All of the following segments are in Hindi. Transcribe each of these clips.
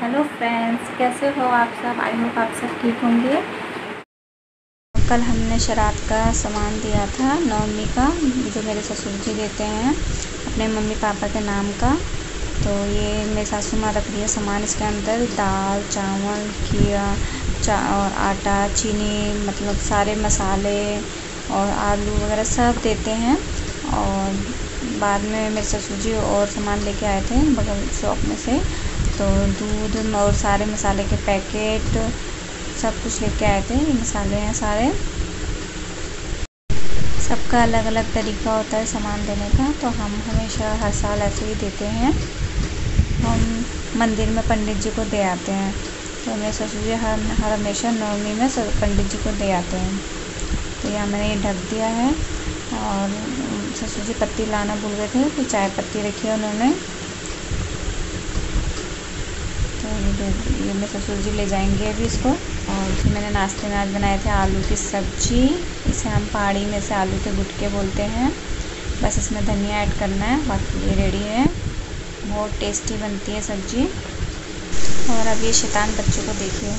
हेलो फ्रेंड्स कैसे हो आप सब? आई होप आप सब ठीक होंगे। कल हमने शराब का सामान दिया था नवमी का, जो मेरे ससुर जी देते हैं, अपने मम्मी पापा के नाम का। तो ये मेरे सासू माँ रख है सामान, इसके अंदर दाल, चावल खीरा चा, और आटा, चीनी मतलब सारे मसाले और आलू वगैरह सब देते हैं। और बाद में मेरे ससुर जी और सामान लेके आए थे, बगल शॉप में से। तो दूध और सारे मसाले के पैकेट, सब कुछ लेके आए थे, ये मसाले हैं सारे। सबका अलग अलग तरीका होता है सामान देने का तो हम हमेशा हर साल ऐसे ही देते हैं। हम मंदिर में पंडित जी को दे आते हैं तो मेरे ससुर जी हर हर हमेशा नवमी में पंडित जी को दे आते हैं। तो यहाँ मैंने ये ढक दिया है और ससुर जी पत्ती लाना भूल गए थे तो चाय पत्ती रखी है उन्होंने। ये मेरे ससुर जी ले जाएँगे अभी इसको। और फिर मैंने नाश्ते में आज बनाए थे आलू की सब्ज़ी। इसे हम पहाड़ी में से आलू के गुटके बोलते हैं। बस इसमें धनिया ऐड करना है, बाकी ये रेडी है। बहुत टेस्टी बनती है सब्ज़ी। और अब ये शैतान बच्चों को देखिए।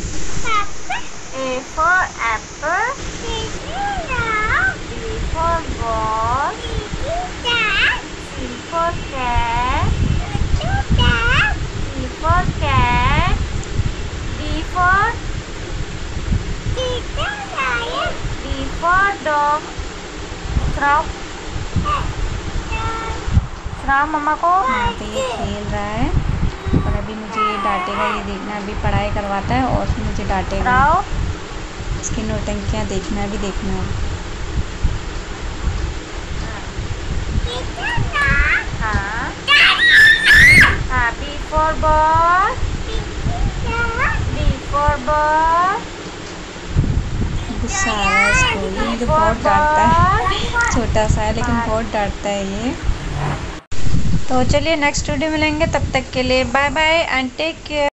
For dog. श्राव श्राव मम्मा को यहाँ पे ये खेल रहा है। और अभी मुझे ये डांटेगा ये देखना अभी पढ़ाई करवाता है और फिर मुझे डांटेगा। इसकी नौटंकियाँ देखना भी देखना। हाँ। हाँ ball. B for ball. इसको। ये मुझे बहुत डरता है। छोटा सा है, लेकिन बहुत डरता है ये। तो चलिए नेक्स्ट वीडियो मिलेंगे, तब तक के लिए bye bye and take care